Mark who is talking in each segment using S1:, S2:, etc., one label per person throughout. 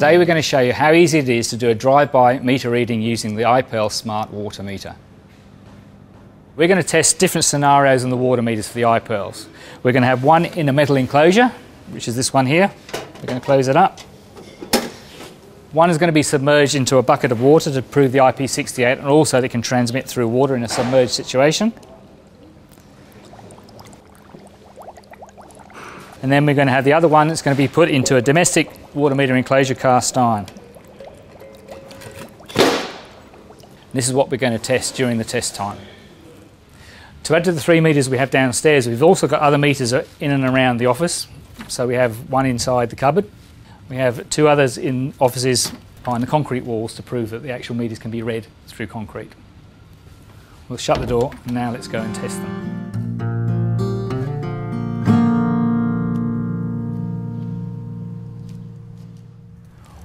S1: Today we're going to show you how easy it is to do a drive-by meter reading using the iPERL Smart Water Meter. We're going to test different scenarios on the water meters for the iPERLs. We're going to have one in a metal enclosure, which is this one here. We're going to close it up. One is going to be submerged into a bucket of water to prove the IP68 and also they can transmit through water in a submerged situation. And then we're going to have the other one that's going to be put into a domestic water meter enclosure cast iron. This is what we're going to test during the test time. To add to the three meters we have downstairs, we've also got other meters in and around the office. So we have one inside the cupboard. We have two others in offices behind the concrete walls to prove that the actual meters can be read through concrete. We'll shut the door and now let's go and test them.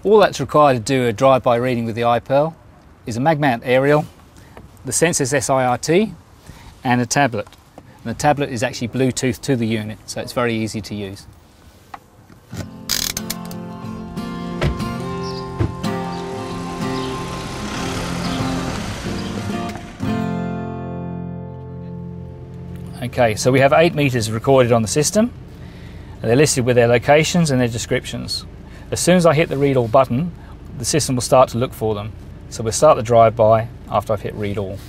S1: All that's required to do a drive-by reading with the iPERL is a mag-mount aerial, the Sensus SIRT, and a tablet. And the tablet is actually Bluetooth to the unit, so it's very easy to use. Okay, so we have eight meters recorded on the system. They're listed with their locations and their descriptions. As soon as I hit the read all button, the system will start to look for them. So we'll start the drive-by after I've hit read all.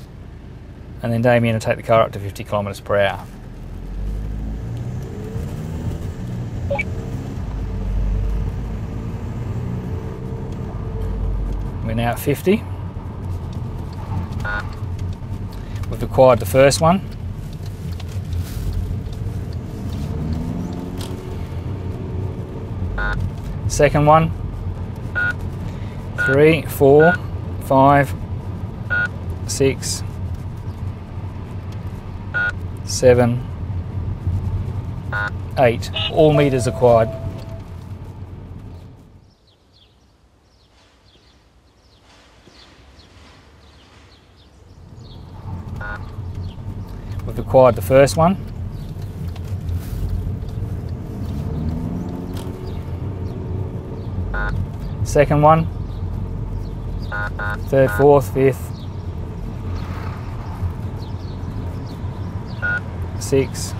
S1: And then Damien will take the car up to 50 kilometres per hour. We're now at 50. We've acquired the first one. Second one. Three, four, five, six, seven, eight. All meters acquired. We've acquired the first one. Second one, third, fourth, fifth. Six.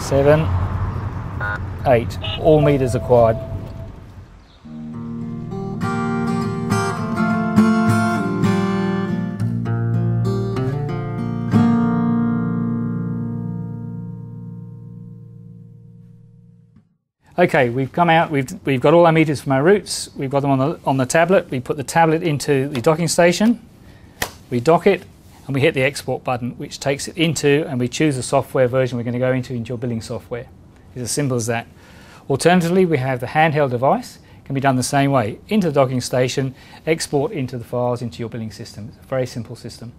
S1: Seven. Eight. All meters acquired. Okay, we've come out, we've, we've got all our meters from our routes, we've got them on the, on the tablet, we put the tablet into the docking station, we dock it, and we hit the export button, which takes it into, and we choose the software version we're going to go into into your billing software. It's as simple as that. Alternatively, we have the handheld device, can be done the same way, into the docking station, export into the files into your billing system. It's a very simple system.